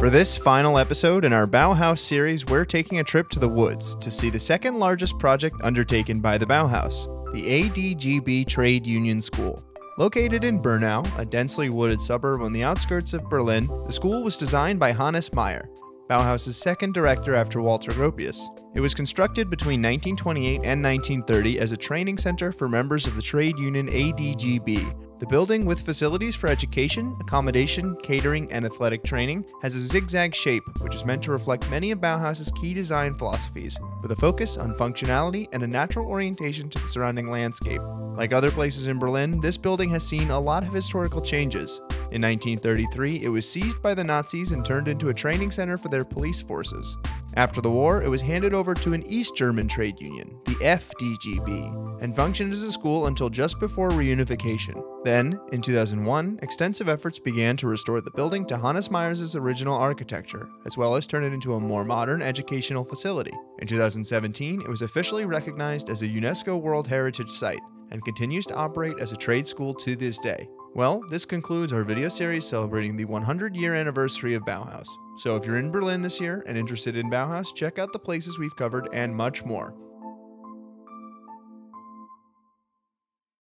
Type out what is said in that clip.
For this final episode in our Bauhaus series, we're taking a trip to the woods to see the second largest project undertaken by the Bauhaus, the ADGB Trade Union School. Located in Bernau, a densely wooded suburb on the outskirts of Berlin, the school was designed by Hannes Meyer, Bauhaus's second director after Walter Gropius. It was constructed between 1928 and 1930 as a training center for members of the trade union ADGB. The building, with facilities for education, accommodation, catering, and athletic training, has a zigzag shape, which is meant to reflect many of Bauhaus's key design philosophies, with a focus on functionality and a natural orientation to the surrounding landscape. Like other places in Berlin, this building has seen a lot of historical changes. In 1933, it was seized by the Nazis and turned into a training center for their police forces. After the war, it was handed over to an East German trade union, the FDGB, and functioned as a school until just before reunification. Then, in 2001, extensive efforts began to restore the building to Hannes Meyer's original architecture, as well as turn it into a more modern educational facility. In 2017, it was officially recognized as a UNESCO World Heritage Site and continues to operate as a trade school to this day. Well, this concludes our video series celebrating the 100 year anniversary of Bauhaus. So if you're in Berlin this year and interested in Bauhaus, check out the places we've covered and much more.